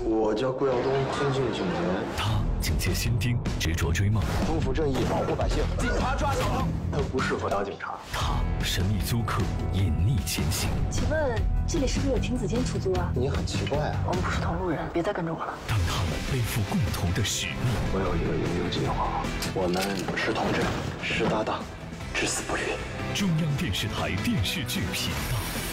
我叫顾耀东，尊敬警员。他警戒新丁，执着追梦，匡扶正义，保护百姓。警察抓小偷，他不适合当警察。他神秘租客，隐匿前行。请问这里是不是有亭子间出租啊？你很奇怪啊。我们不是同路人，别再跟着我了。当他们背负共同的使命，我有一个营救计划，我们是同志，是搭档，至死不渝。中央电视台电视剧频道。